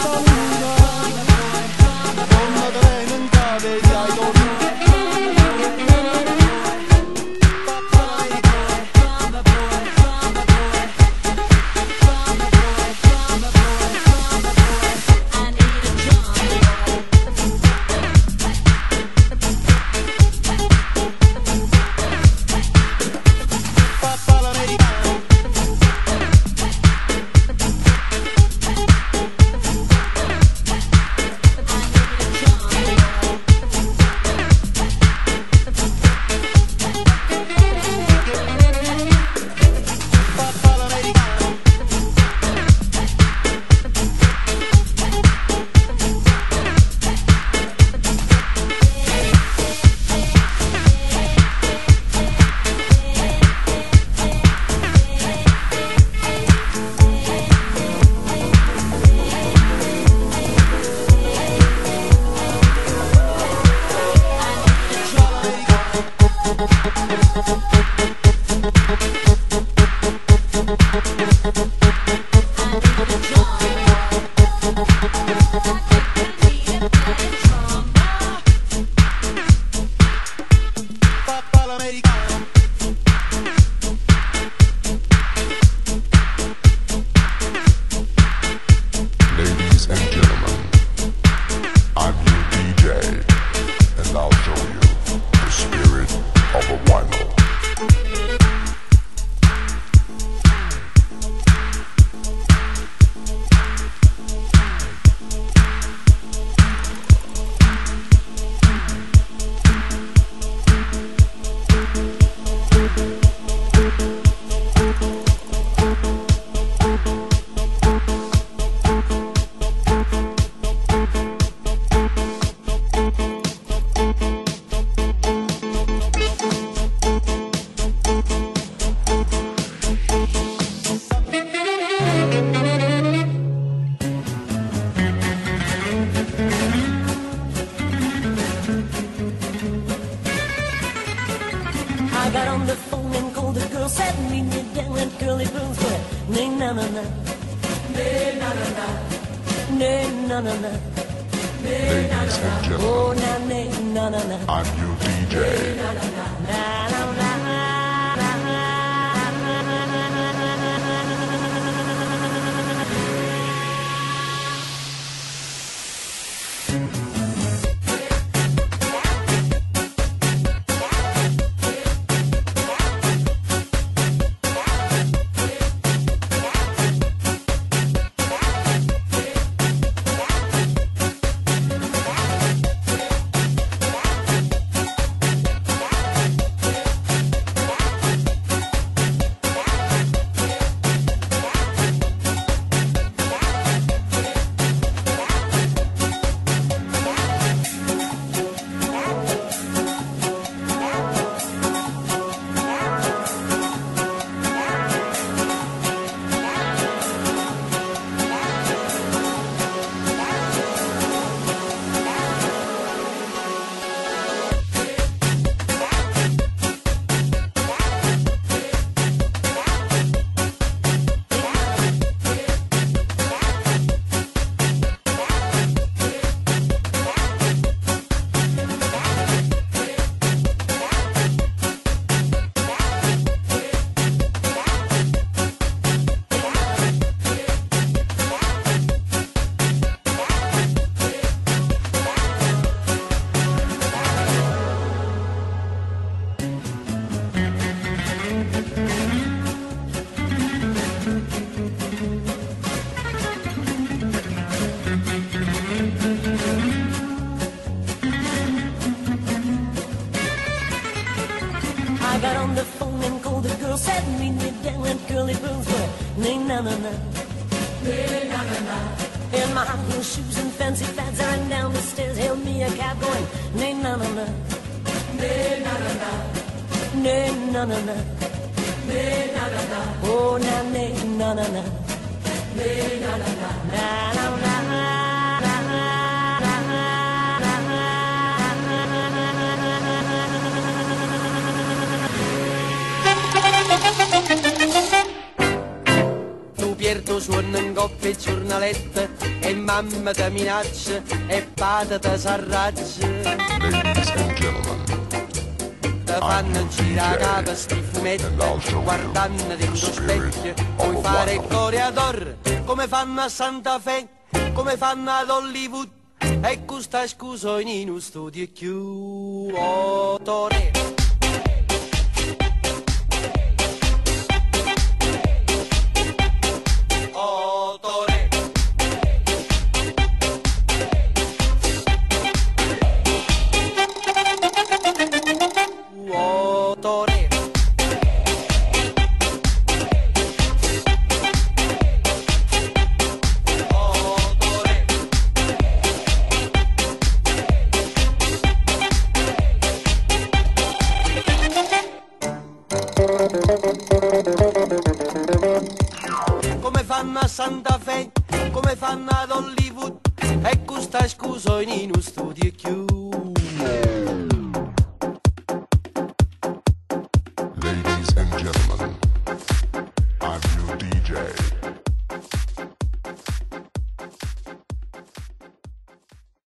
That's all na na na, nay na na na, nay na na na, Ladies and gentlemen, oh na nay na na na, I'm your DJ. na na na na. I got on the phone and called the girl, said meet me down at Curly Brooms, but nay na na na, na na na. In my high heel shoes and fancy fads, I ran down the stairs, hailed me a cab going, nay na na na, nay na na na, nay na na na, na na na. Oh na nay na na na, nay na na na, na na na. Tu suona in coppia e giornaletta e mamma ti minaccia e padre ti s'arraggia Ladies and gentlemen, ti fanno. Girare a capo sti fumetti guardando dentro specchio puoi fare il coreador come fanno a Santa Fe come fanno ad Hollywood. E questa scusa in uno studio più